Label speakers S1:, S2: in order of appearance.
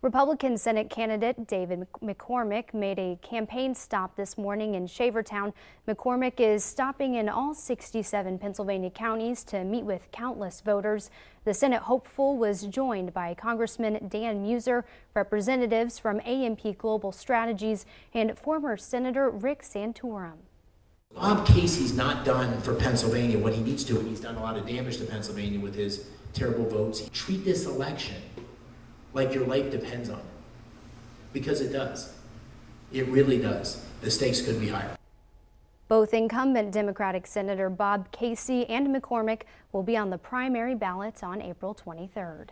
S1: Republican Senate candidate David McCormick made a campaign stop this morning in Shavertown. McCormick is stopping in all 67 Pennsylvania counties to meet with countless voters. The Senate hopeful was joined by Congressman Dan Meuser, representatives from AMP Global Strategies, and former Senator Rick Santorum.
S2: Bob Casey's not done for Pennsylvania what he needs to. and He's done a lot of damage to Pennsylvania with his terrible votes. Treat this election like your life depends on it. Because it does. It really does. The stakes could be higher.
S1: Both incumbent Democratic Senator Bob Casey and McCormick will be on the primary ballot on April 23rd.